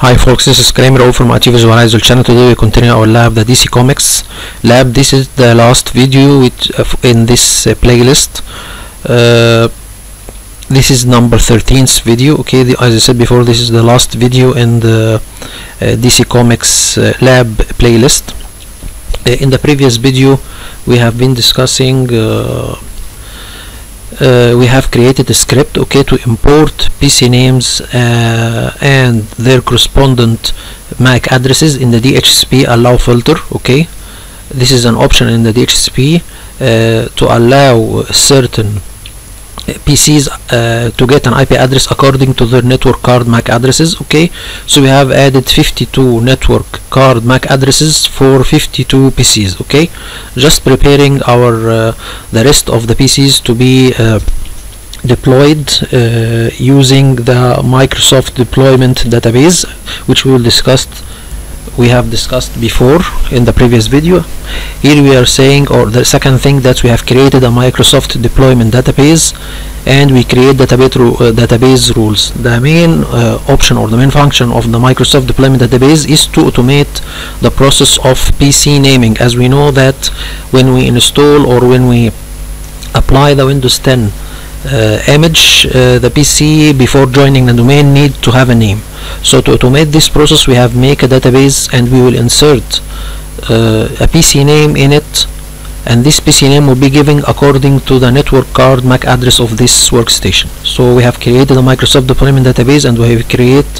Hi folks, this is Kramer O from IT Visualizer channel. Today we continue our lab, the DC Comics lab. This is the last video with, uh, in this uh, playlist. Uh, this is number 13th video. Okay, the, as I said before, this is the last video in the uh, DC Comics uh, lab playlist. Uh, in the previous video, we have been discussing uh, we have created a script okay to import PC names uh, and their correspondent MAC addresses in the DHCP allow filter okay. This is an option in the DHCP uh, to allow certain PCs uh, to get an IP address according to their network card MAC addresses okay? So we have added 52 network card MAC addresses for 52 PCs okay? Just preparing our uh, the rest of the PCs to be uh, deployed uh, using the Microsoft deployment database which we will discuss we have discussed before in the previous video. Here we are saying or the second thing that we have created a Microsoft deployment database and we create database, uh, database rules. The main uh, option or the main function of the Microsoft deployment database is to automate the process of PC naming. As we know that when we install or when we apply the Windows 10 uh, image uh, the PC before joining the domain need to have a name. So to automate this process we have make a database and we will insert uh, a PC name in it and this PC name will be given according to the network card MAC address of this workstation. So we have created a Microsoft deployment database and we have create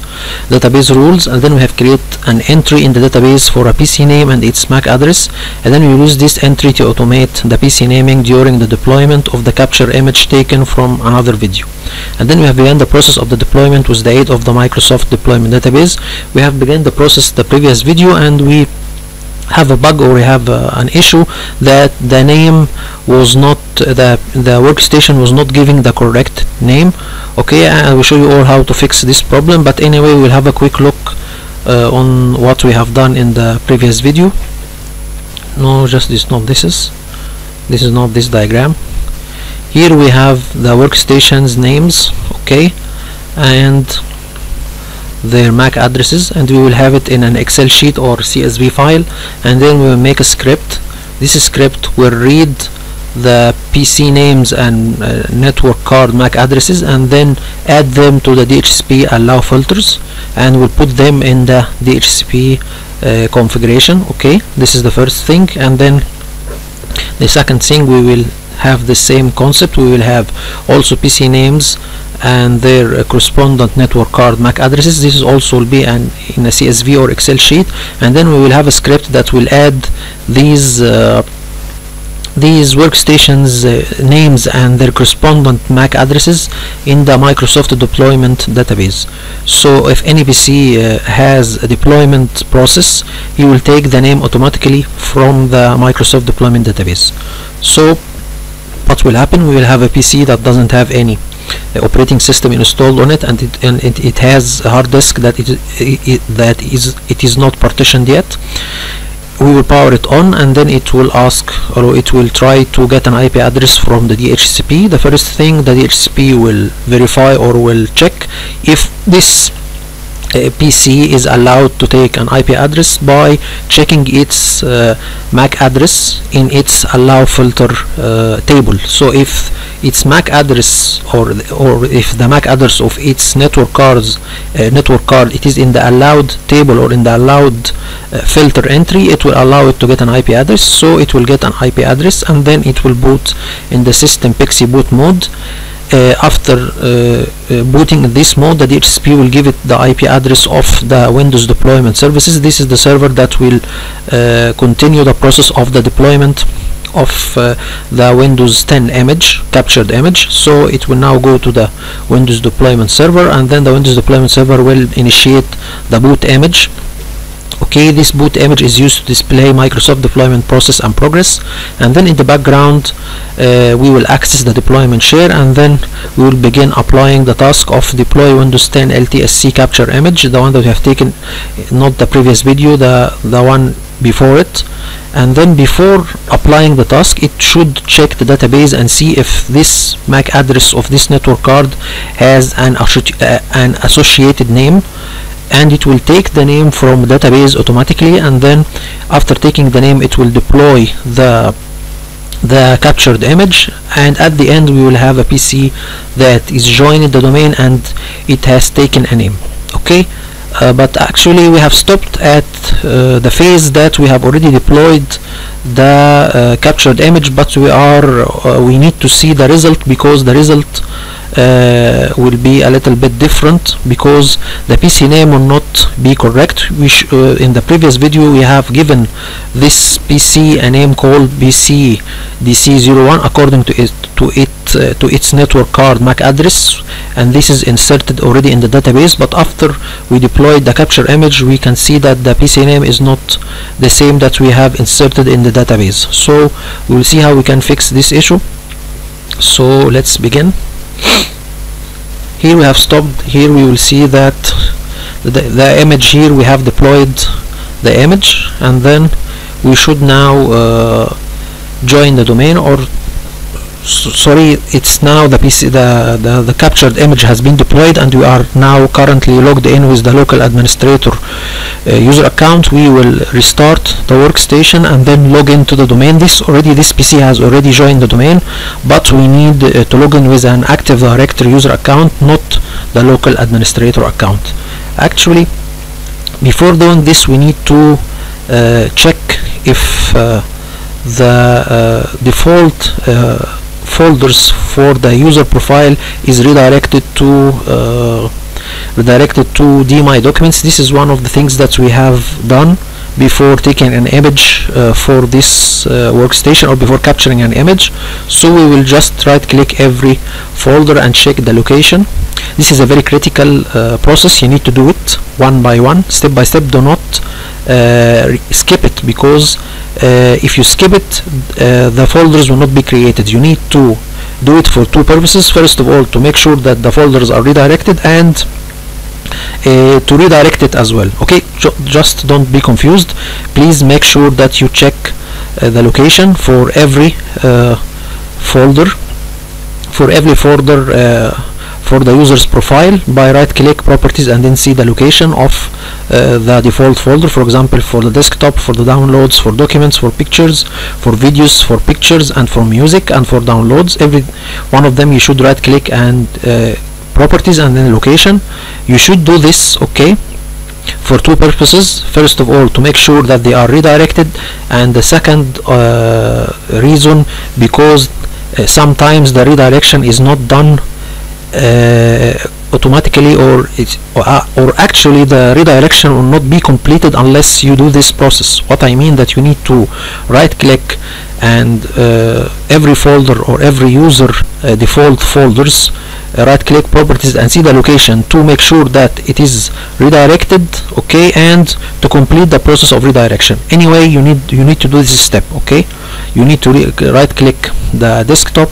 database rules and then we have create an entry in the database for a PC name and its MAC address. And then we use this entry to automate the PC naming during the deployment of the capture image taken from another video. And then we have begun the process of the deployment with the aid of the Microsoft deployment database. We have begun the process the previous video and we have a bug or we have uh, an issue that the name was not the the workstation was not giving the correct name okay? I will show you all how to fix this problem but anyway we'll have a quick look uh, on what we have done in the previous video. No just this not this is this is not this diagram. Here we have the workstations names okay? And their MAC addresses and we will have it in an Excel sheet or CSV file and then we will make a script. This script will read the PC names and uh, network card MAC addresses and then add them to the DHCP allow filters and we'll put them in the DHCP uh, configuration okay? This is the first thing and then the second thing we will have the same concept. We will have also PC names and their uh, correspondent network card MAC addresses. This is also will be an in a CSV or Excel sheet. And then we will have a script that will add these uh, these workstations uh, names and their correspondent MAC addresses in the Microsoft deployment database. So if any PC uh, has a deployment process you will take the name automatically from the Microsoft deployment database. So what will happen? We will have a PC that doesn't have any operating system installed on it and it and it, it has a hard disk that it, it that is it is not partitioned yet. We will power it on and then it will ask or it will try to get an IP address from the DHCP the first thing the DHCP will verify or will check if this uh, PC is allowed to take an IP address by checking its uh, MAC address in its allow filter uh, table. So if its MAC address or or if the MAC address of its network cards uh, network card it is in the allowed table or in the allowed uh, filter entry it will allow it to get an IP address. So it will get an IP address and then it will boot in the system PXE boot mode after uh, uh, booting this mode the DHCP will give it the IP address of the Windows deployment services. This is the server that will uh, continue the process of the deployment of uh, the Windows 10 image captured image. So it will now go to the Windows deployment server and then the Windows deployment server will initiate the boot image okay this boot image is used to display Microsoft deployment process and progress. And then in the background uh, we will access the deployment share and then we will begin applying the task of deploy Windows 10 LTSC capture image the one that we have taken not the previous video the the one before it. And then before applying the task it should check the database and see if this MAC address of this network card has an, uh, an associated name and it will take the name from database automatically and then after taking the name it will deploy the the captured image and at the end we will have a PC that is joined the domain and it has taken a name okay? Uh, but actually we have stopped at uh, the phase that we have already deployed the uh, captured image but we are uh, we need to see the result because the result uh, will be a little bit different because the PC name will not be correct. We uh, in the previous video we have given this PC a name called PC DC01 according to it to it uh, to its network card MAC address. And this is inserted already in the database. But after we deployed the capture image we can see that the PC name is not the same that we have inserted in the database. So we will see how we can fix this issue. So let's begin. Here we have stopped. Here we will see that the, the image here we have deployed the image and then we should now uh, join the domain or sorry it's now the PC the, the the captured image has been deployed and we are now currently logged in with the local administrator uh, user account. We will restart the workstation and then log into the domain. This already this PC has already joined the domain but we need uh, to log in with an active directory user account not the local administrator account. Actually before doing this we need to uh, check if uh, the uh, default uh, folders for the user profile is redirected to uh, redirected to dmy documents. This is one of the things that we have done before taking an image uh, for this uh, workstation or before capturing an image. So we will just right click every folder and check the location. This is a very critical uh, process. You need to do it one by one step by step. Do not uh, skip it because uh, if you skip it uh, the folders will not be created. You need to do it for two purposes. First of all to make sure that the folders are redirected and uh, to redirect it as well. Okay? Ju just don't be confused. Please make sure that you check uh, the location for every uh, folder for every folder uh, for the user's profile. By right click properties and then see the location of uh, the default folder. For example for the desktop for the downloads for documents for pictures for videos for pictures and for music and for downloads. Every one of them you should right click and uh, properties and then location. You should do this okay for two purposes. First of all to make sure that they are redirected and the second uh, reason because uh, sometimes the redirection is not done uh, automatically or it's uh, or actually the redirection will not be completed unless you do this process. What I mean that you need to right click and uh, every folder or every user uh, default folders uh, right click properties and see the location to make sure that it is redirected okay and to complete the process of redirection. Anyway you need you need to do this step okay? You need to right click the desktop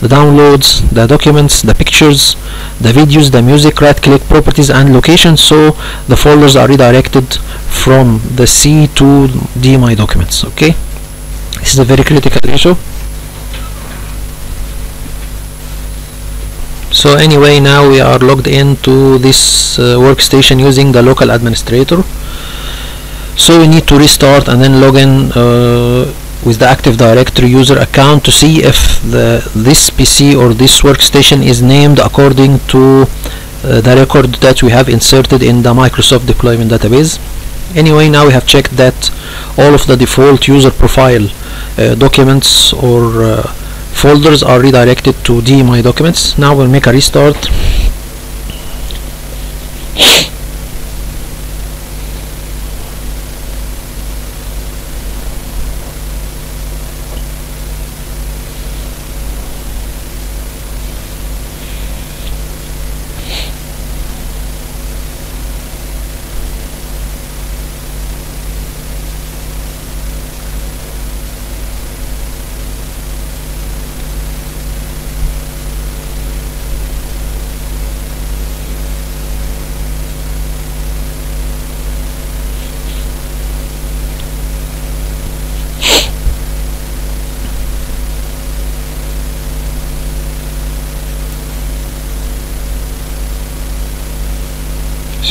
the downloads the documents the pictures the videos the music right click properties and location so the folders are redirected from the C to DMI documents okay? This is a very critical issue so anyway now we are logged into this uh, workstation using the local administrator. So we need to restart and then log in uh, with the Active Directory user account to see if the this PC or this workstation is named according to uh, the record that we have inserted in the Microsoft deployment database. Anyway now we have checked that all of the default user profile uh, documents or uh, folders are redirected to DMI documents. Now we'll make a restart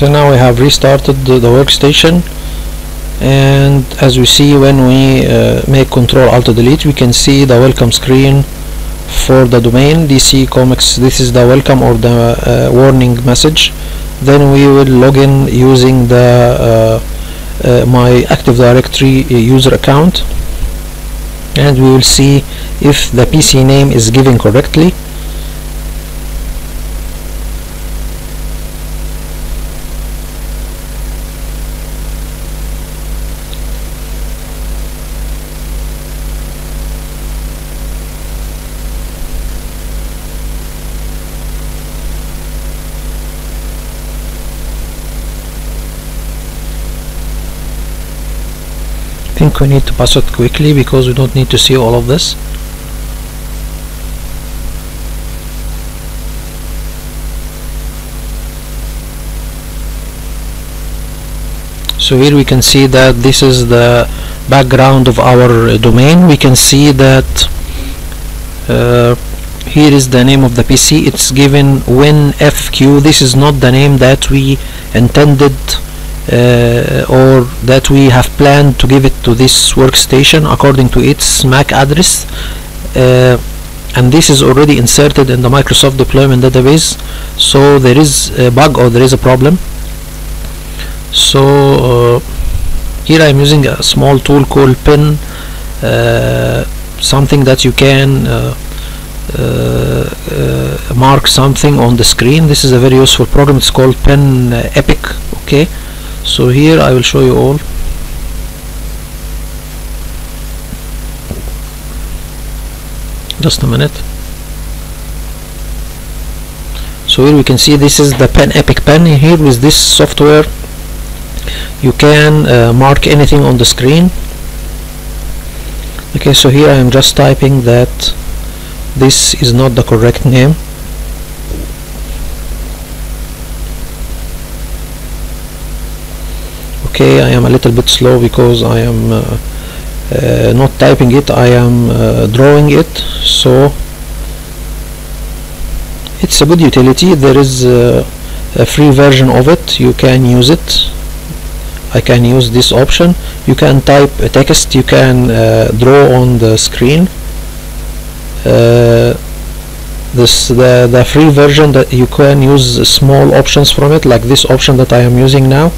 so now we have restarted the, the workstation. And as we see when we uh, make control alt delete we can see the welcome screen for the domain dc comics. This is the welcome or the uh, warning message. Then we will log in using the uh, uh, my active directory user account. And we will see if the PC name is given correctly we need to pass it quickly because we don't need to see all of this. So here we can see that this is the background of our domain. We can see that uh, here is the name of the PC it's given WinFQ this is not the name that we intended or that we have planned to give it to this workstation according to its MAC address. Uh, and this is already inserted in the Microsoft deployment database. So there is a bug or there is a problem. So uh, here I'm using a small tool called pin uh, something that you can uh, uh, mark something on the screen. This is a very useful program. It's called pen epic okay so here I will show you all. Just a minute. So here we can see this is the pen epic pen. Here with this software you can uh, mark anything on the screen. Okay so here I am just typing that this is not the correct name okay I am a little bit slow because I am uh, uh, not typing it I am uh, drawing it. So it's a good utility. There is a free version of it. You can use it. I can use this option. You can type a text. You can uh, draw on the screen. Uh, this the the free version that you can use small options from it like this option that I am using now.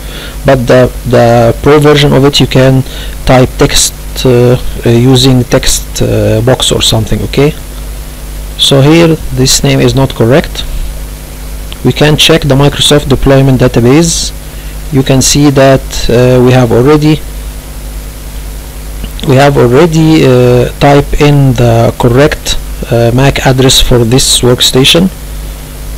But the the pro version of it you can type text uh, uh, using text uh, box or something okay? So here this name is not correct. We can check the Microsoft deployment database. You can see that uh, we have already we have already uh, typed in the correct uh, MAC address for this workstation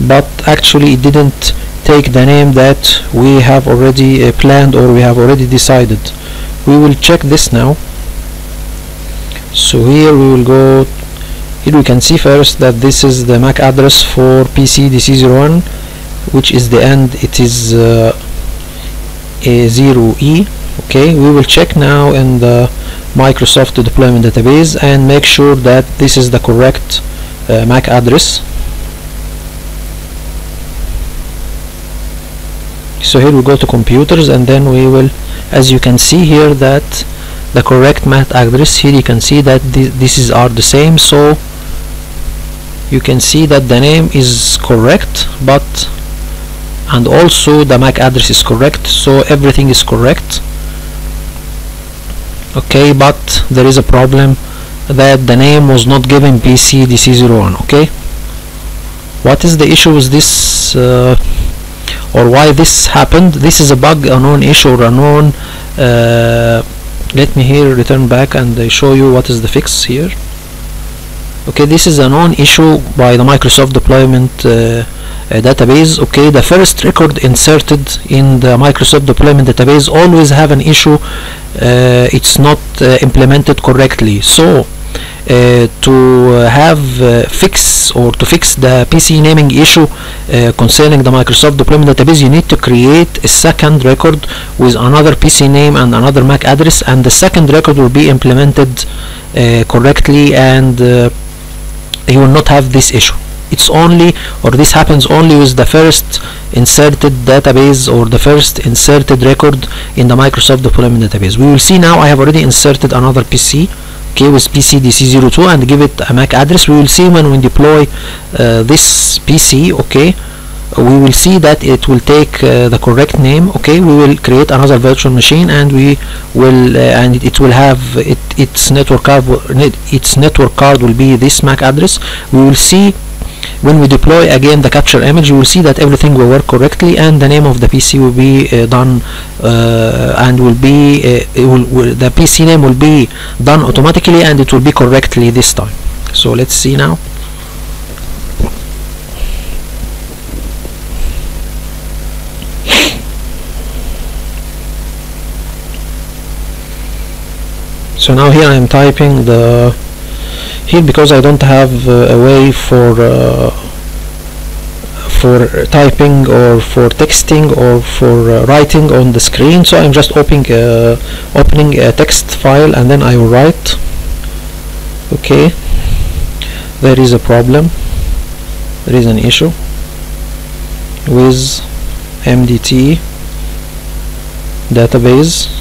but actually it didn't take the name that we have already uh, planned or we have already decided. We will check this now. So here we will go here we can see first that this is the MAC address for PC DC01 which is the end it is uh, a 0E okay we will check now in the Microsoft deployment database and make sure that this is the correct uh, MAC address. So here we go to computers and then we will as you can see here that the correct MAC address here you can see that th this is are the same. So you can see that the name is correct but and also the MAC address is correct. So everything is correct okay but there is a problem that the name was not given PC DC01 okay? What is the issue with this uh, or why this happened? This is a bug a known issue or a uh, let me here return back and I show you what is the fix here okay this is a known issue by the Microsoft deployment uh, database. Okay the first record inserted in the Microsoft deployment database always have an issue uh, it's not uh, implemented correctly. So uh, to have fix or to fix the PC naming issue concerning the Microsoft deployment database you need to create a second record with another PC name and another MAC address and the second record will be implemented correctly and you will not have this issue. It's only or this happens only with the first inserted database or the first inserted record in the Microsoft deployment database. We will see now I have already inserted another PC okay with PCDC02 and give it a MAC address. We will see when we deploy uh, this PC okay we will see that it will take uh, the correct name okay? We will create another virtual machine and we will uh, and it will have it, its network card its network card will be this MAC address. We will see when we deploy again the capture image you will see that everything will work correctly and the name of the PC will be uh, done uh, and will be uh, will, will, the PC name will be done automatically and it will be correctly this time. So let's see now so now here I am typing the here because I don't have uh, a way for uh, for typing or for texting or for uh, writing on the screen. So I'm just opening uh, opening a text file and then I will write. Okay. There is a problem. There is an issue with MDT database.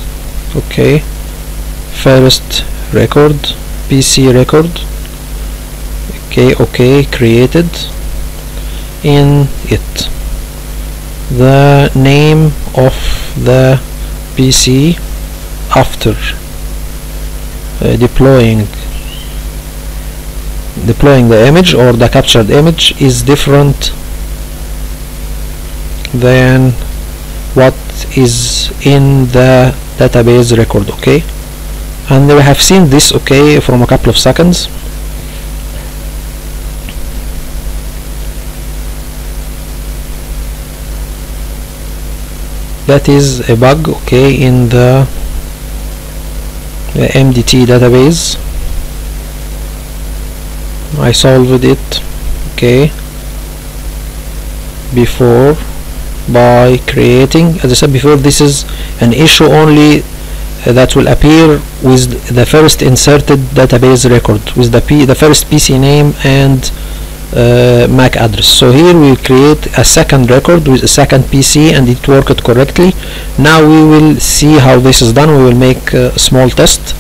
Okay first record PC record okay okay created in it. The name of the PC after uh, deploying deploying the image or the captured image is different than what is in the database record okay and we have seen this okay from a couple of seconds. That is a bug okay in the, the MDT database. I solved it okay before by creating as I said before this is an issue only that will appear with the first inserted database record with the P the first PC name and uh, MAC address. So here we create a second record with a second PC and it worked correctly. Now we will see how this is done. We will make a small test.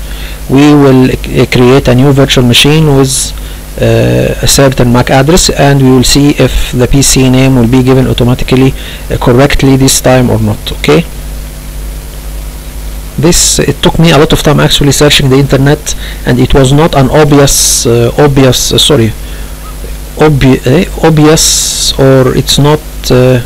We will uh, create a new virtual machine with uh, a certain MAC address and we will see if the PC name will be given automatically uh, correctly this time or not okay this it took me a lot of time actually searching the internet and it was not an obvious uh, obvious uh, sorry obvi eh, obvious or it's not uh,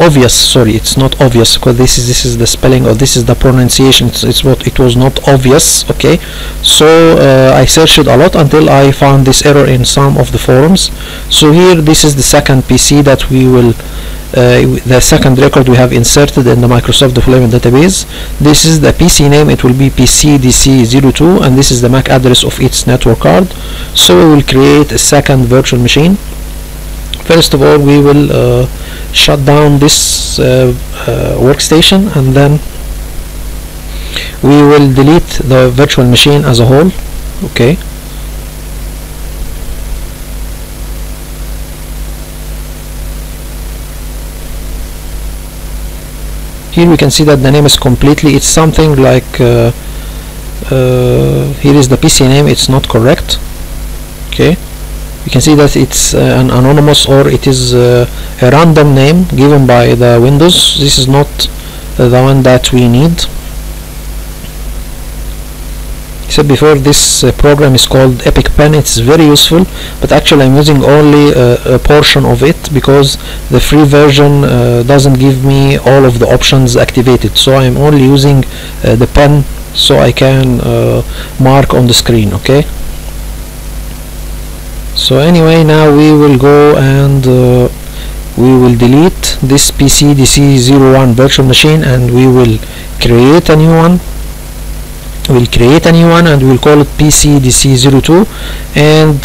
obvious sorry it's not obvious because this is this is the spelling or this is the pronunciation it's, it's what it was not obvious okay? So uh, I searched a lot until I found this error in some of the forums. So here this is the second PC that we will the second record we have inserted in the Microsoft deployment database. This is the PC name. It will be PCDC02 and this is the MAC address of its network card. So we will create a second virtual machine. First of all we will uh, shut down this uh, uh, workstation and then we will delete the virtual machine as a whole. Okay here we can see that the name is completely it's something like uh, uh, here is the PC name it's not correct. Okay. You can see that it's uh, an anonymous or it is uh, a random name given by the Windows. This is not the one that we need said before this uh, program is called Epic Pen. It's very useful but actually I'm using only uh, a portion of it because the free version uh, doesn't give me all of the options activated. So I'm only using uh, the pen so I can uh, mark on the screen okay? So anyway now we will go and uh, we will delete this PCDC01 virtual machine and we will create a new one we'll create a new one and we'll call it PCDC02 and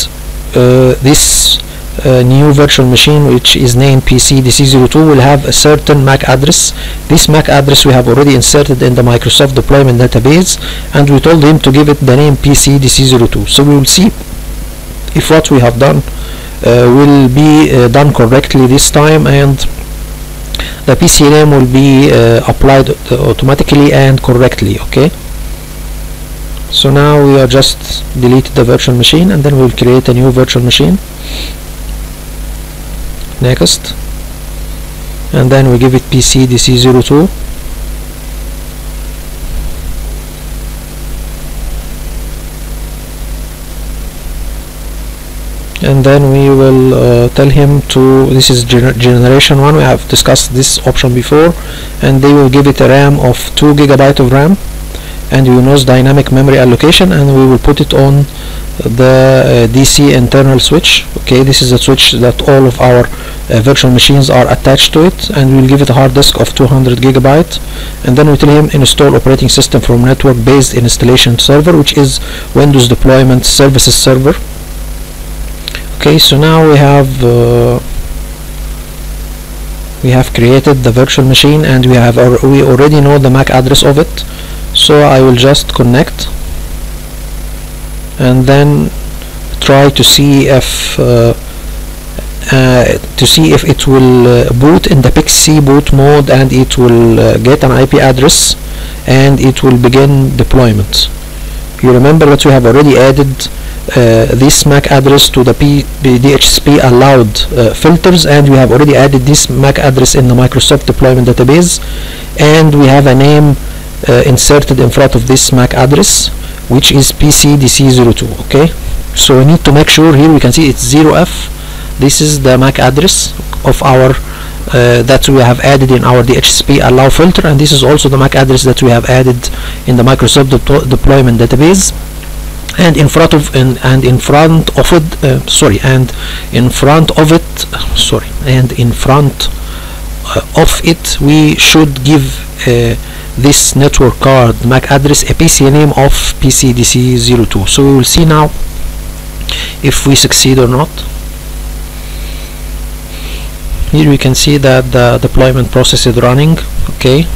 uh, this uh, new virtual machine which is named PCDC02 will have a certain MAC address. This MAC address we have already inserted in the Microsoft deployment database and we told him to give it the name PCDC02 so we will see if what we have done will be uh, done correctly this time and the PC name will be uh, applied automatically and correctly okay so now we are just delete the virtual machine and then we'll create a new virtual machine. Next. And then we give it PC DC02 and then we will uh, tell him to this is gener generation 1 we have discussed this option before and they will give it a RAM of 2 gigabyte of RAM and we use dynamic memory allocation and we will put it on the uh, DC internal switch. Okay this is a switch that all of our uh, virtual machines are attached to it and we will give it a hard disk of 200 gigabyte and then we tell him install operating system from network based installation server which is Windows deployment services server. Okay so now we have uh, we have created the virtual machine and we have we already know the MAC address of it so I will just connect and then try to see if uh, uh, to see if it will uh, boot in the PXE boot mode and it will uh, get an IP address and it will begin deployment. You remember that we have already added uh, this MAC address to the P DHCP allowed uh, filters and we have already added this MAC address in the Microsoft deployment database and we have a name uh, inserted in front of this MAC address which is PCDC02 okay? So we need to make sure here we can see it's 0F this is the MAC address of our uh, that we have added in our DHCP allow filter and this is also the MAC address that we have added in the Microsoft de deployment database. And in front of in, and in front of it uh, sorry and in front of it sorry and in front of it we should give uh, this network card MAC address a PC name of PCDC02 so we will see now if we succeed or not. Here we can see that the deployment process is running okay.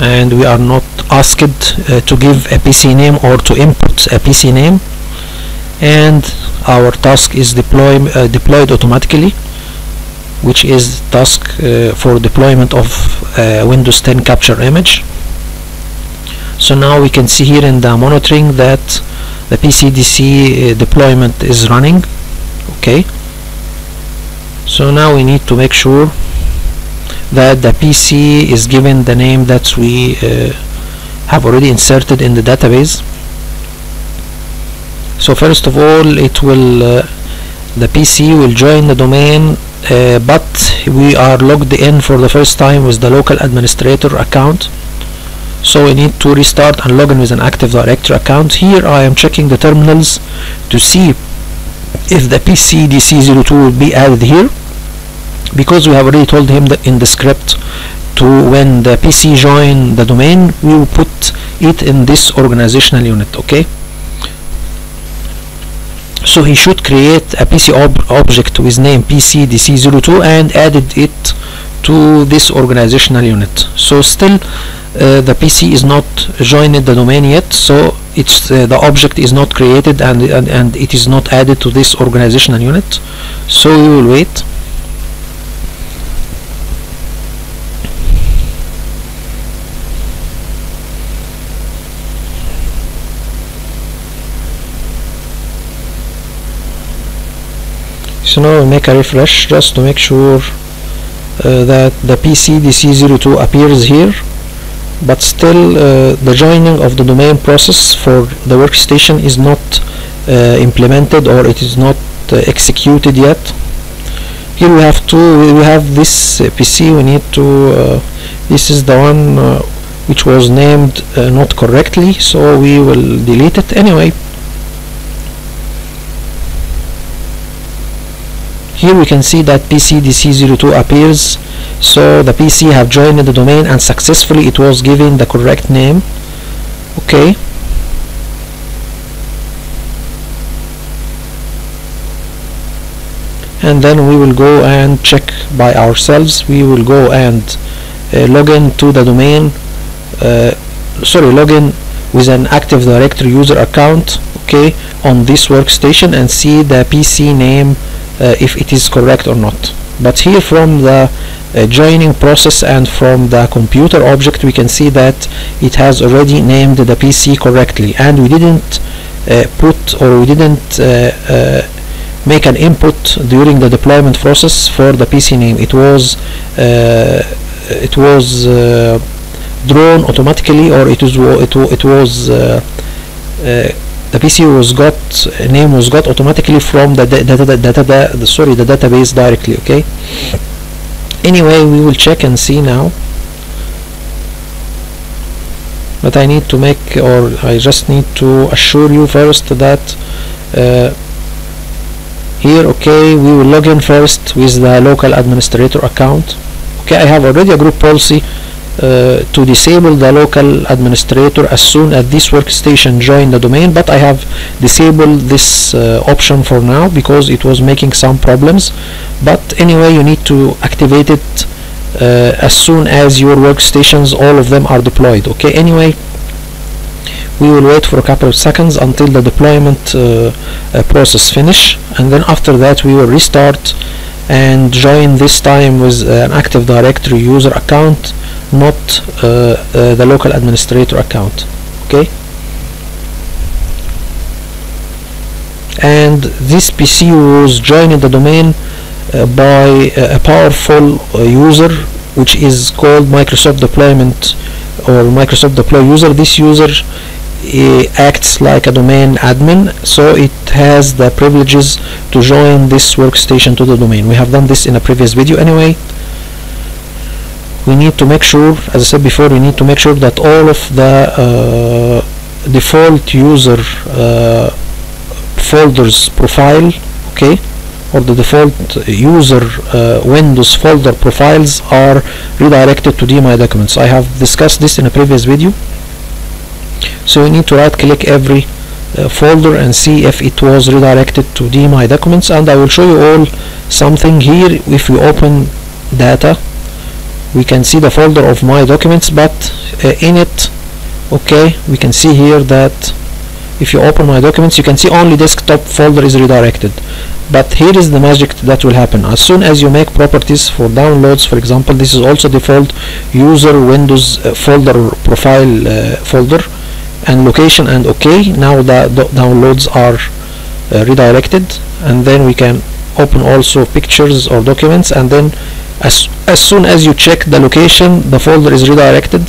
And we are not asked uh, to give a PC name or to input a PC name. And our task is deploy, uh, deployed automatically which is task uh, for deployment of uh, Windows 10 capture image. So now we can see here in the monitoring that the PCDC uh, deployment is running. Okay. So now we need to make sure that the PC is given the name that we uh, have already inserted in the database. So first of all it will uh, the PC will join the domain uh, but we are logged in for the first time with the local administrator account. So we need to restart and log in with an active directory account. Here I am checking the terminals to see if the PC DC02 will be added here because we have already told him that in the script to when the PC join the domain we will put it in this organizational unit okay so he should create a PC ob object with name PC DC02 and added it to this organizational unit. So still uh, the PC is not joined the domain yet so it's uh, the object is not created and, and and it is not added to this organizational unit. So we will wait so now make a refresh just to make sure uh, that the PC DC02 appears here. But still uh, the joining of the domain process for the workstation is not uh, implemented or it is not uh, executed yet. Here we have two we have this uh, PC we need to uh, this is the one which was named not correctly so we will delete it. Anyway here we can see that PCDC02 appears. So the PC have joined the domain and successfully it was given the correct name. Okay. And then we will go and check by ourselves. We will go and uh, log in to the domain uh, sorry log in with an active directory user account okay on this workstation and see the PC name if it is correct or not. But here from the uh, joining process and from the computer object we can see that it has already named the PC correctly. And we didn't uh, put or we didn't uh, uh, make an input during the deployment process for the PC name. It was uh, it was uh, drawn automatically or it was it, it was uh, the PC was got name was got automatically from the data the data the, sorry the database directly okay? Anyway we will check and see now. But I need to make or I just need to assure you first that uh, here okay we will log in first with the local administrator account. Okay I have already a group policy uh, to disable the local administrator as soon as this workstation join the domain but I have disabled this uh, option for now because it was making some problems. But anyway you need to activate it uh, as soon as your workstations all of them are deployed okay? Anyway we will wait for a couple of seconds until the deployment uh, uh, process finish and then after that we will restart and join this time with an active directory user account not uh, uh, the local administrator account okay? And this PC was joined the domain uh, by a powerful user which is called Microsoft deployment or Microsoft deploy user. This user acts like a domain admin so it has the privileges to join this workstation to the domain. We have done this in a previous video anyway we need to make sure as I said before we need to make sure that all of the uh, default user uh, folders profile okay? Or the default user uh, Windows folder profiles are redirected to DMyDocuments I have discussed this in a previous video. So we need to right click every uh, folder and see if it was redirected to DMyDocuments and I will show you all something here if we open data we can see the folder of my documents but uh, in it okay we can see here that if you open my documents you can see only desktop folder is redirected. But here is the magic that will happen. As soon as you make properties for downloads for example this is also default user windows uh, folder profile uh, folder and location and ok. Now the, the downloads are uh, redirected and then we can open also pictures or documents and then as, as soon as you check the location the folder is redirected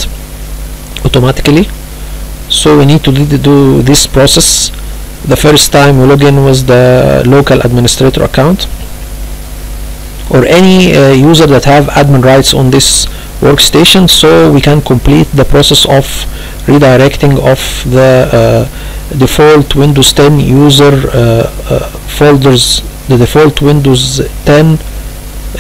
automatically. So we need to do this process. The first time we log in with the local administrator account or any uh, user that have admin rights on this workstation. So we can complete the process of redirecting of the uh, default Windows 10 user uh, uh folders the default Windows 10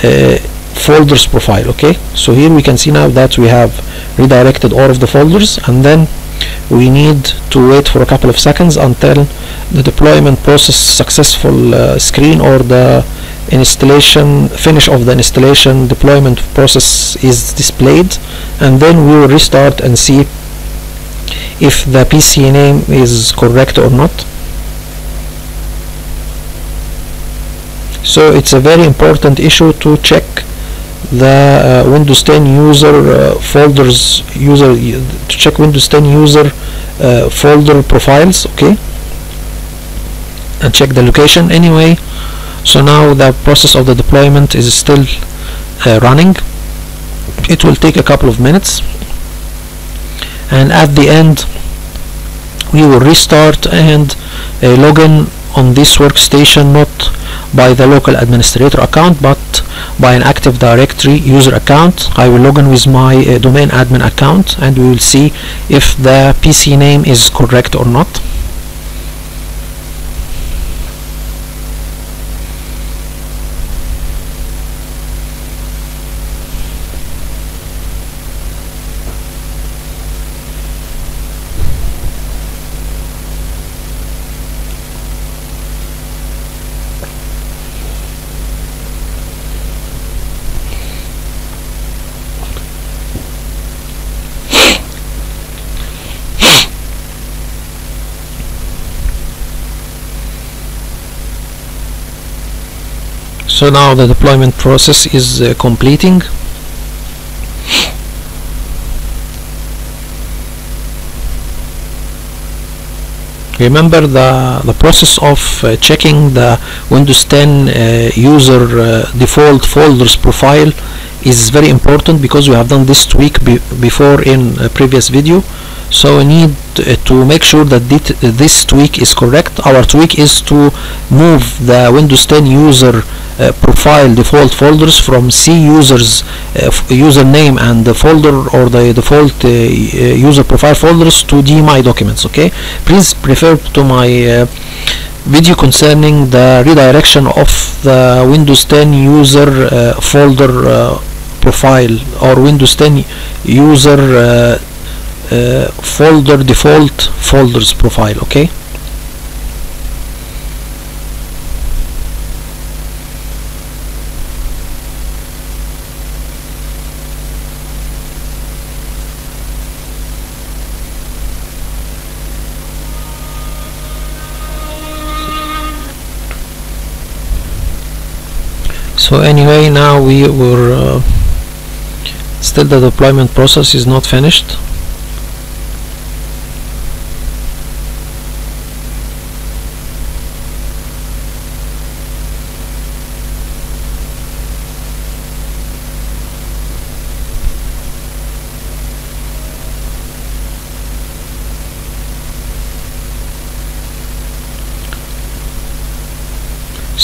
uh, folders profile okay? So here we can see now that we have redirected all of the folders and then we need to wait for a couple of seconds until the deployment process successful uh, screen or the installation finish of the installation deployment process is displayed and then we will restart and see if the PC name is correct or not. So it's a very important issue to check the uh, Windows 10 user uh, folders user to check Windows 10 user uh, folder profiles okay? And check the location. Anyway so now the process of the deployment is still uh, running. It will take a couple of minutes. And at the end we will restart and uh, login on this workstation not by the local administrator account but by an active directory user account. I will log in with my uh, domain admin account and we will see if the PC name is correct or not so now the deployment process is uh, completing. Remember the the process of uh, checking the Windows 10 uh, user uh, default folders profile is very important because we have done this tweak be before in a previous video so we need uh, to make sure that this, tweak is correct. Our tweak is to move the Windows 10 user uh, profile default folders from C users uh, username and the folder or the default uh, user profile folders to D my documents okay? Please refer to my uh, video concerning the redirection of the Windows 10 user uh, folder uh, profile or Windows 10 user uh, folder default folders profile okay? So anyway now we were uh, still the deployment process is not finished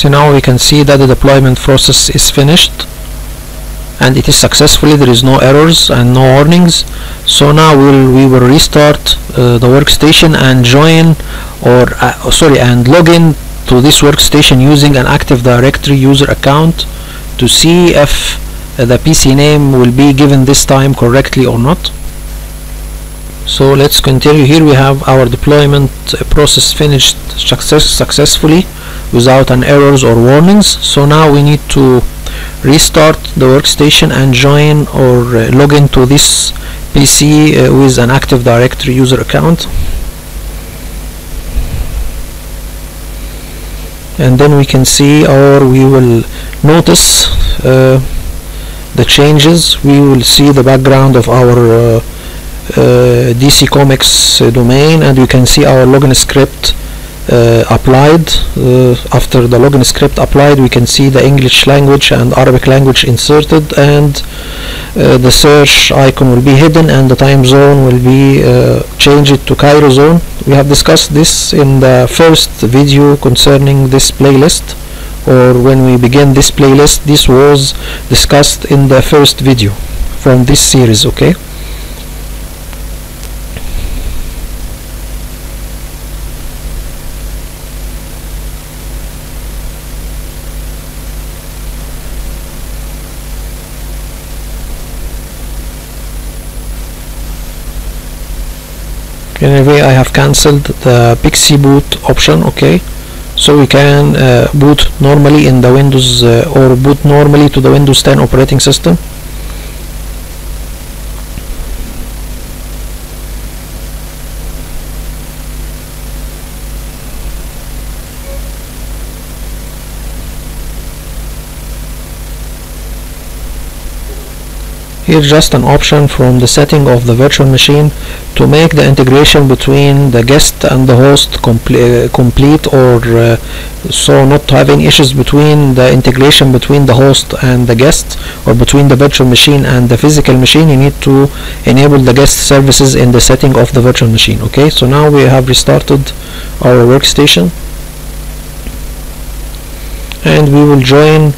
so now we can see that the deployment process is finished and it is successfully there is no errors and no warnings. So now we'll, we will restart uh, the workstation and join or uh, sorry and log in to this workstation using an active directory user account to see if uh, the PC name will be given this time correctly or not. So let's continue. Here we have our deployment process finished success successfully without an errors or warnings. So now we need to restart the workstation and join or uh, log into this PC uh, with an active directory user account. And then we can see or we will notice uh, the changes. We will see the background of our uh, uh, DC Comics uh, domain and we can see our login script applied uh, after the login script applied we can see the English language and Arabic language inserted and uh, the search icon will be hidden and the time zone will be changed to Cairo zone. We have discussed this in the first video concerning this playlist or when we begin this playlist this was discussed in the first video from this series okay anyway I have cancelled the PXE boot option okay? So we can uh, boot normally in the Windows uh, or boot normally to the Windows 10 operating system here just an option from the setting of the virtual machine to make the integration between the guest and the host uh, complete or uh, so not having issues between the integration between the host and the guest or between the virtual machine and the physical machine. You need to enable the guest services in the setting of the virtual machine okay? So now we have restarted our workstation. And we will join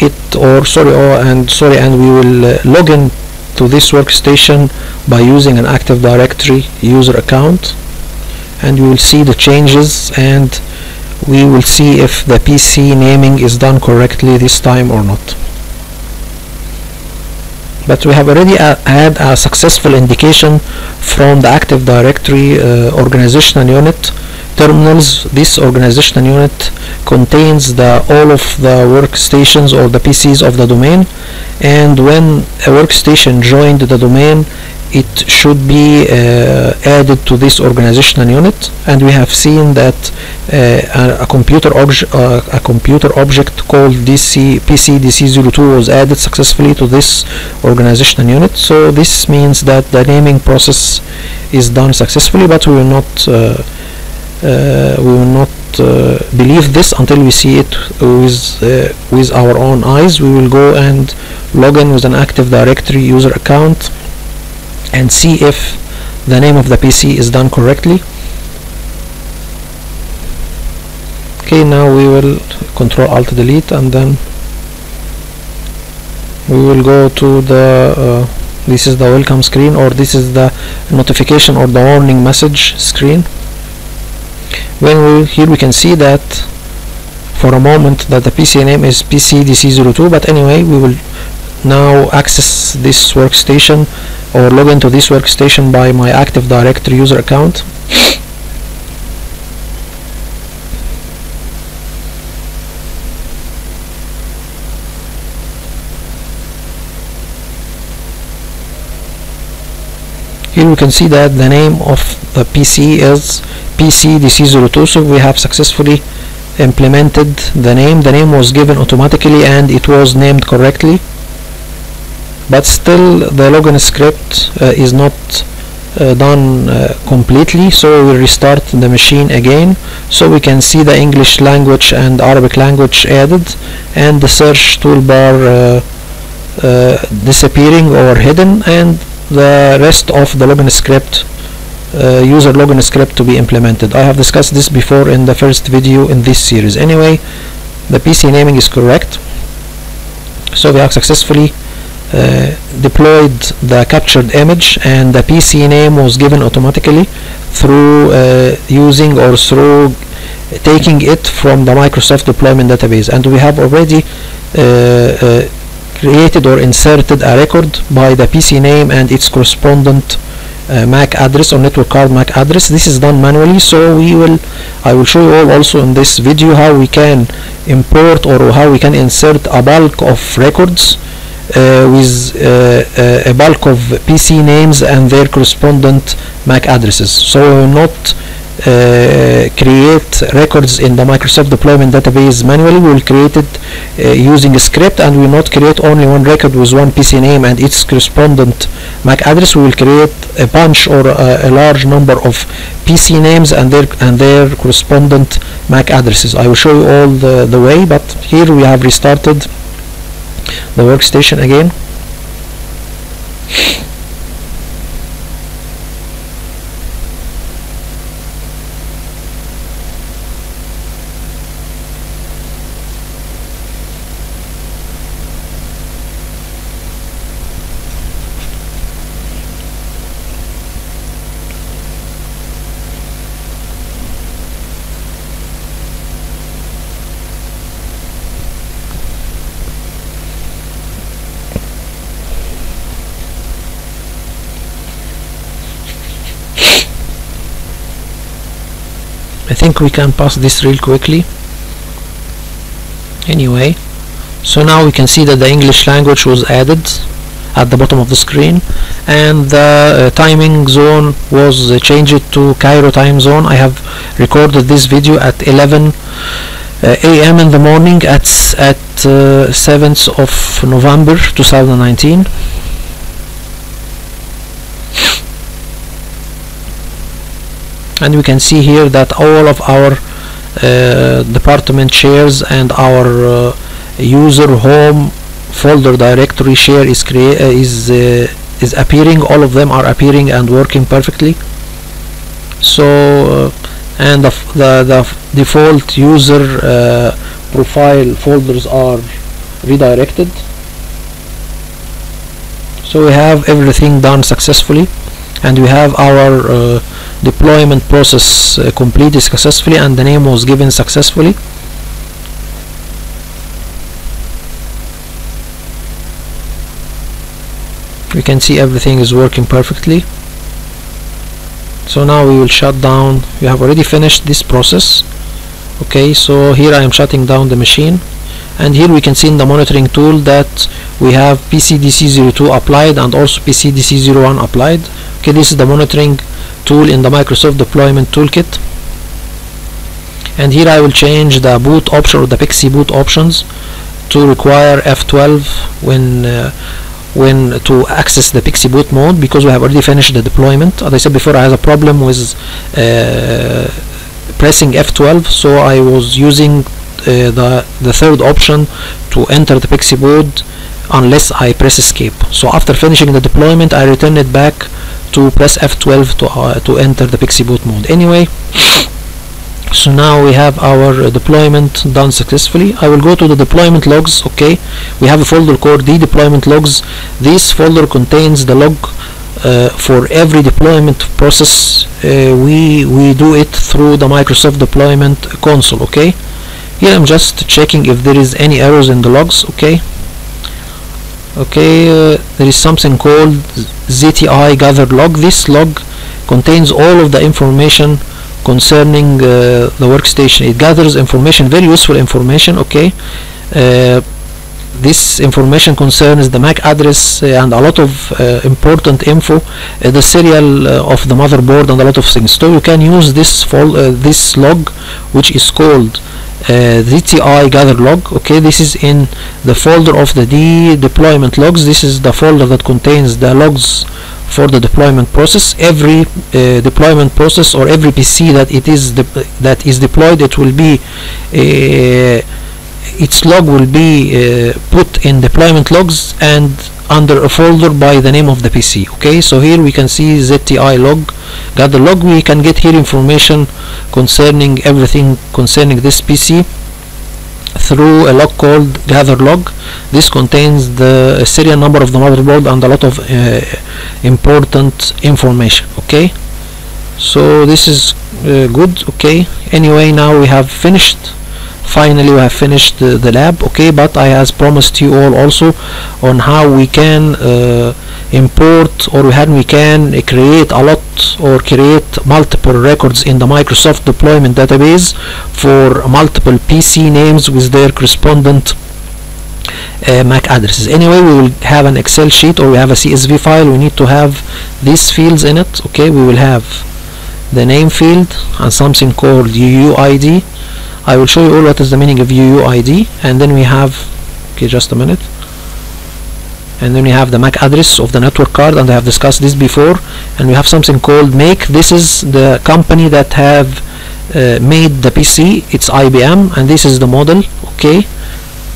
it or sorry or and sorry and we will uh, log in to this workstation by using an active directory user account. And we will see the changes and we will see if the PC naming is done correctly this time or not. But we have already uh, had a successful indication from the active directory uh, organizational unit terminals this organizational unit contains the all of the workstations or the PCs of the domain. And when a workstation joined the domain it should be uh, added to this organizational unit. And we have seen that uh, a, a computer object uh, a computer object called DC PC DC02 was added successfully to this organizational unit. So this means that the naming process is done successfully but we will not uh, we will not uh, believe this until we see it with uh, with our own eyes. We will go and log in with an active directory user account and see if the name of the PC is done correctly. Okay now we will control alt delete and then we will go to the uh, this is the welcome screen or this is the notification or the warning message screen we here we can see that for a moment that the PC name is PCDC02 but anyway we will now access this workstation or log into this workstation by my Active Directory user account here we can see that the name of the PC is PCDC02 so we have successfully implemented the name. The name was given automatically and it was named correctly. But still the login script uh, is not uh, done uh, completely. So we restart the machine again. So we can see the English language and Arabic language added and the search toolbar uh, uh, disappearing or hidden and the rest of the login script uh, user login script to be implemented. I have discussed this before in the first video in this series. Anyway, the PC naming is correct. So we have successfully uh, deployed the captured image and the PC name was given automatically through uh, using or through taking it from the Microsoft deployment database and we have already uh, uh, created or inserted a record by the PC name and its correspondent uh, MAC address or network card MAC address. This is done manually so we will I will show you all also in this video how we can import or how we can insert a bulk of records uh, with uh, uh, a bulk of PC names and their correspondent MAC addresses. So not create records in the Microsoft deployment database manually. We will create it uh, using a script and we will not create only one record with one PC name and its correspondent MAC address. We will create a bunch or a, a large number of PC names and their and their correspondent MAC addresses. I will show you all the, the way but here we have restarted the workstation again I we can pass this real quickly anyway so now we can see that the English language was added at the bottom of the screen and the uh, timing zone was uh, changed to Cairo time zone I have recorded this video at 11 uh, a.m. in the morning at at 7th of November 2019 and we can see here that all of our uh, department shares and our uh, user home folder directory share is crea- uh, is uh, is appearing. All of them are appearing and working perfectly. So uh, and the, the the default user profile folders are redirected. So we have everything done successfully. And we have our uh, deployment process uh, completed successfully and the name was given successfully. We can see everything is working perfectly. So now we will shut down. We have already finished this process. Okay so here I am shutting down the machine and here we can see in the monitoring tool that we have PCDC02 applied and also PCDC01 applied. Okay this is the monitoring tool in the Microsoft deployment toolkit. And here I will change the boot option or the PXE boot options to require F12 when uh, when to access the PXE boot mode because we have already finished the deployment. As I said before I had a problem with uh, pressing F12 so I was using the the third option to enter the PXE boot unless I press escape. So after finishing the deployment I return it back to press F12 to, uh, to enter the PXE boot mode. Anyway so now we have our uh, deployment done successfully. I will go to the deployment logs okay? We have a folder called the deployment logs. This folder contains the log uh, for every deployment process uh, we we do it through the Microsoft deployment console okay here I'm just checking if there is any errors in the logs okay? Okay uh, there is something called ZTI gather log. This log contains all of the information concerning uh, the workstation. It gathers information very useful information okay? Uh, this information concerns the MAC address uh, and a lot of uh, important info uh, the serial of the motherboard and a lot of things. So you can use this this log which is called ZTI gather log okay this is in the folder of the D deployment logs. This is the folder that contains the logs for the deployment process. Every uh, deployment process or every PC that it is that is deployed it will be uh, its log will be uh, put in deployment logs and under a folder by the name of the PC okay? So here we can see ZTI log. Got the log we can get here information concerning everything concerning this PC through a log called gather log. This contains the serial number of the motherboard and a lot of uh, important information okay? So this is uh, good okay? Anyway now we have finished finally we have finished the, the lab. Okay but I has promised you all also on how we can uh, import or how we can create a lot or create multiple records in the Microsoft deployment database for multiple PC names with their correspondent uh, MAC addresses. Anyway we will have an Excel sheet or we have a CSV file. We need to have these fields in it. Okay we will have the name field and something called UUID I will show you all what is the meaning of UUID and then we have okay just a minute. And then we have the MAC address of the network card and I have discussed this before and we have something called make. This is the company that have uh, made the PC it's IBM and this is the model okay?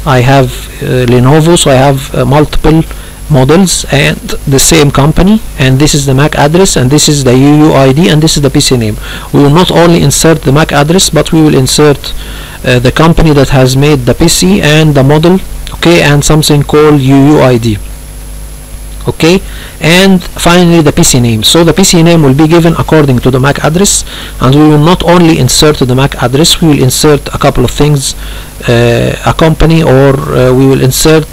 I have uh, Lenovo so I have uh, multiple models and the same company and this is the MAC address and this is the UUID and this is the PC name. We will not only insert the MAC address but we will insert uh, the company that has made the PC and the model okay and something called UUID okay? And finally the PC name. So the PC name will be given according to the MAC address and we will not only insert the MAC address we will insert a couple of things uh, a company or uh, we will insert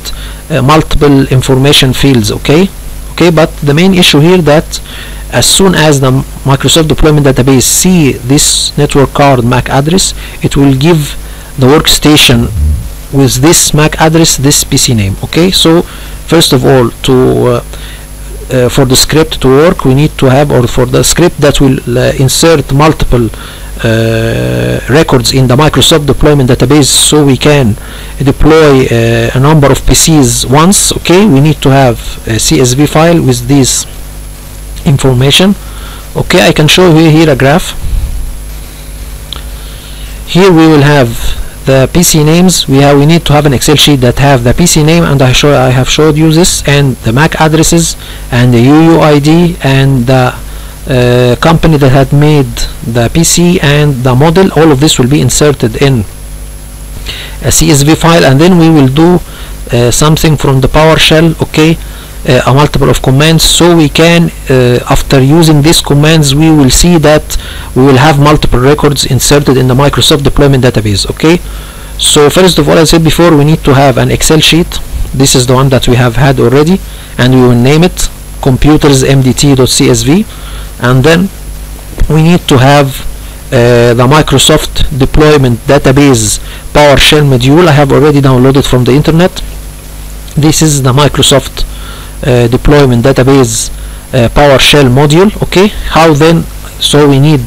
uh, multiple information fields okay? Okay but the main issue here that as soon as the Microsoft deployment database see this network card MAC address it will give the workstation with this MAC address this PC name okay? So first of all to uh, uh, for the script to work we need to have or for the script that will uh, insert multiple uh, records in the Microsoft deployment database so we can deploy uh, a number of PCs once okay? We need to have a CSV file with this information. Okay I can show you here a graph. Here we will have the PC names we have we need to have an Excel sheet that have the PC name and I show I have showed you this and the MAC addresses and the UUID and the uh, company that had made the PC and the model. All of this will be inserted in a CSV file and then we will do uh, something from the PowerShell okay uh, a multiple of commands so we can uh, after using these commands we will see that we will have multiple records inserted in the Microsoft deployment database okay? So first of all I said before we need to have an Excel sheet. This is the one that we have had already and we will name it computers mdt.csv and then we need to have uh, the Microsoft deployment database PowerShell module. I have already downloaded from the internet. This is the Microsoft uh, deployment database uh, PowerShell module okay? How then so we need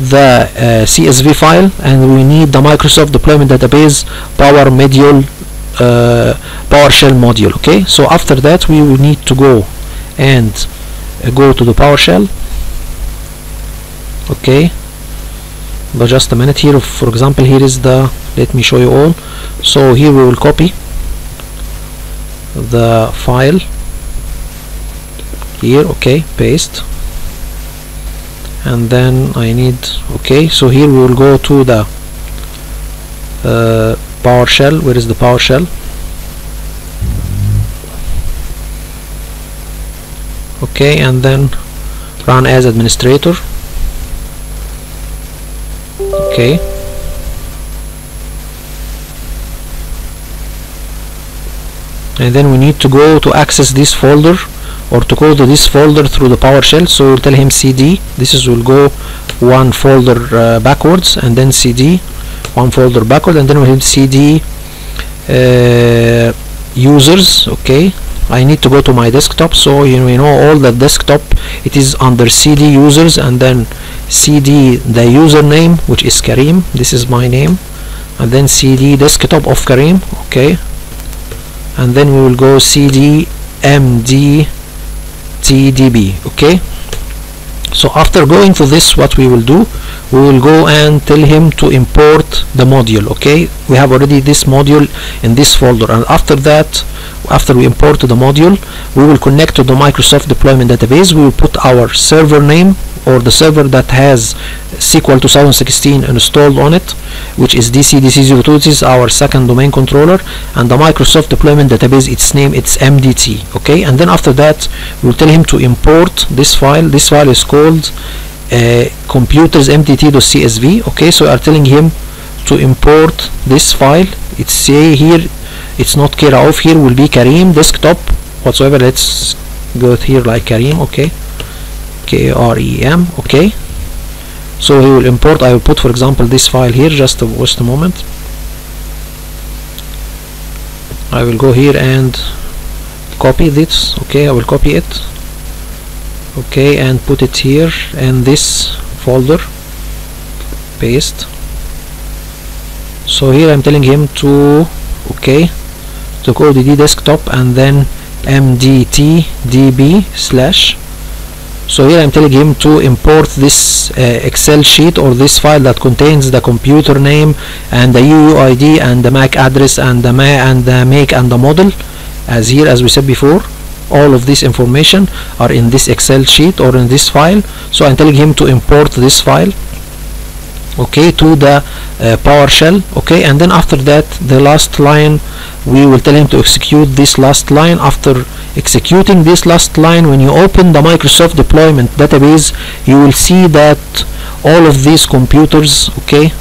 the uh, CSV file and we need the Microsoft deployment database power module uh, PowerShell module okay? So after that we will need to go and uh, go to the PowerShell okay? But just a minute here for example here is the let me show you all. So here we will copy the file here okay paste. And then I need okay so here we will go to the uh, PowerShell where is the PowerShell okay and then run as administrator. Okay. And then we need to go to access this folder or to go to this folder through the PowerShell so we'll tell him CD this is will go one folder uh, backwards and then CD one folder backward and then we'll hit CD uh, users. Okay. I need to go to my desktop. So you know, you know all the desktop it is under CD users and then CD the username which is Karim. This is my name. And then CD desktop of Karim. Okay. And then we will go CD MD TDB okay? So after going to this what we will do we will go and tell him to import the module okay? We have already this module in this folder and after that after we import the module we will connect to the Microsoft deployment database. We will put our server name or the server that has SQL 2016 installed on it which is DCDC02 this is our second domain controller and the Microsoft deployment database its name it's MDT okay? And then after that we'll tell him to import this file. This file is called uh, computers mdt.csv okay? So are telling him to import this file. It's say here it's not care of here will be Karim desktop whatsoever let's go here like Karim okay? K-R-E-M okay? So he will import I will put for example this file here just just a moment. I will go here and copy this okay? I will copy it okay and put it here in this folder paste. So here I'm telling him to okay to go to the desktop and then mdt db slash. So here I'm telling him to import this uh, Excel sheet or this file that contains the computer name and the UUID and the MAC address and the MA and the make and the model as here as we said before all of this information are in this Excel sheet or in this file. So I'm telling him to import this file okay to the uh, PowerShell okay and then after that the last line we will tell him to execute this last line. After executing this last line when you open the Microsoft deployment database you will see that all of these computers okay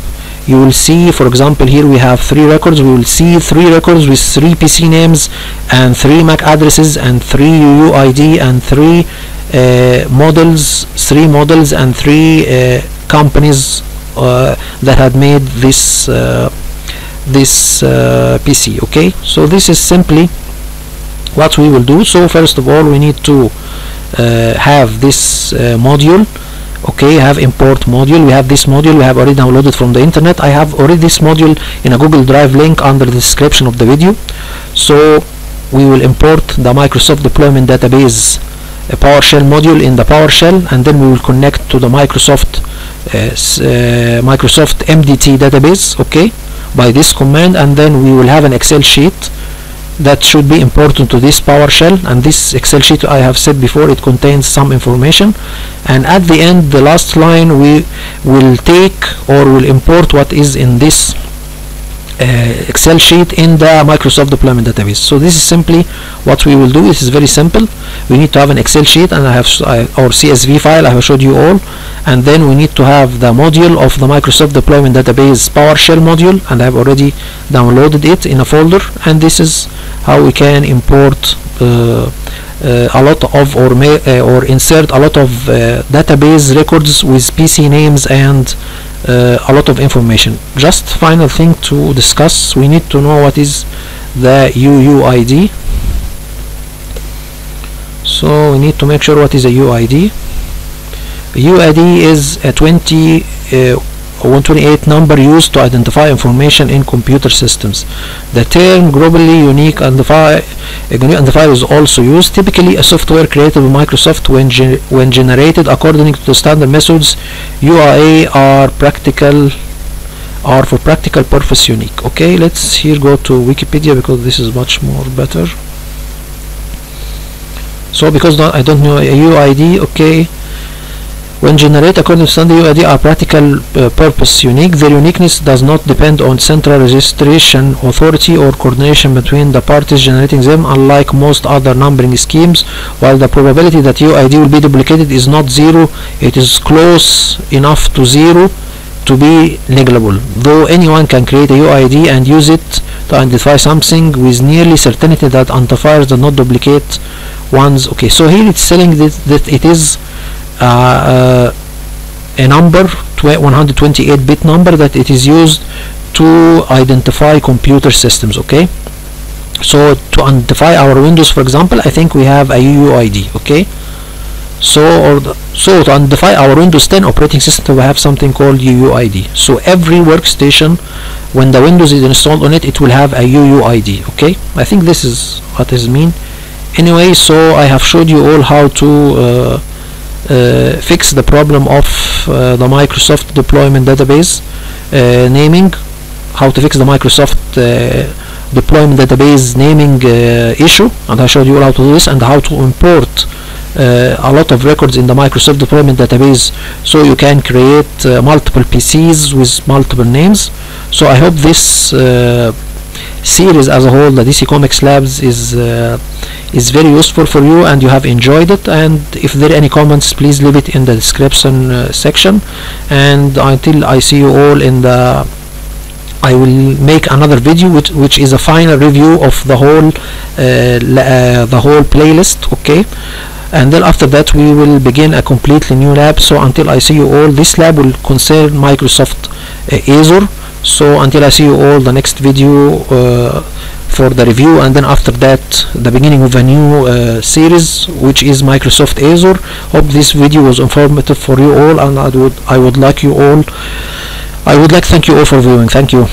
you will see for example here we have three records. We will see three records with three PC names and three MAC addresses and three UUID and three uh, models three models and three uh, companies uh, that had made this uh, this uh, PC okay? So this is simply what we will do. So first of all we need to uh, have this module okay I have import module. We have this module. We have already downloaded from the internet. I have already this module in a Google Drive link under the description of the video. So we will import the Microsoft deployment database a PowerShell module in the PowerShell and then we will connect to the Microsoft uh, uh, Microsoft MDT database okay by this command and then we will have an Excel sheet that should be important to this PowerShell and this Excel sheet I have said before it contains some information. And at the end the last line we will take or will import what is in this Excel sheet in the Microsoft deployment database. So this is simply what we will do. This is very simple. We need to have an Excel sheet and I have or CSV file I have showed you all. And then we need to have the module of the Microsoft deployment database PowerShell module and I have already downloaded it in a folder. And this is how we can import uh, uh, a lot of or may, uh, or insert a lot of uh, database records with PC names and uh, a lot of information. Just final thing to discuss we need to know what is the UUID so we need to make sure what is a UID UID is a 20 uh, 128 number used to identify information in computer systems. The term globally unique identifier, is also used. Typically, a software created by Microsoft when, ge when generated according to the standard methods, UIA are practical are for practical purpose unique. Okay, let's here go to Wikipedia because this is much more better. So because I don't know a UID, okay when generated according to standard UID are practical uh, purpose unique. Their uniqueness does not depend on central registration authority or coordination between the parties generating them unlike most other numbering schemes. While the probability that UID will be duplicated is not zero, it is close enough to zero to be negligible. Though anyone can create a UID and use it to identify something with nearly certainty that identifiers do not duplicate ones. Okay, so here it's telling that, that it is a number 128 bit number that it is used to identify computer systems okay? So to identify our windows for example I think we have a UUID okay? So or the, so to identify our Windows 10 operating system we have something called UUID so every workstation when the Windows is installed on it it will have a UUID okay? I think this is what is mean. Anyway so I have showed you all how to uh, uh, fix the problem of uh, the Microsoft deployment database uh, naming how to fix the Microsoft deployment database naming issue and I showed you how to do this and how to import uh, a lot of records in the Microsoft deployment database so you can create uh, multiple PCs with multiple names. So I hope this uh, series as a whole the DC Comics Labs is is very useful for you and you have enjoyed it. And if there are any comments please leave it in the description uh, section. And until I see you all in the I will make another video which, which is a final review of the whole uh, uh, the whole playlist okay? And then after that we will begin a completely new lab. So until I see you all this lab will concern Microsoft uh, Azure so until I see you all the next video uh, for the review and then after that the beginning of a new uh, series which is Microsoft Azure. Hope this video was informative for you all and I would I would like you all I would like thank you all for viewing. Thank you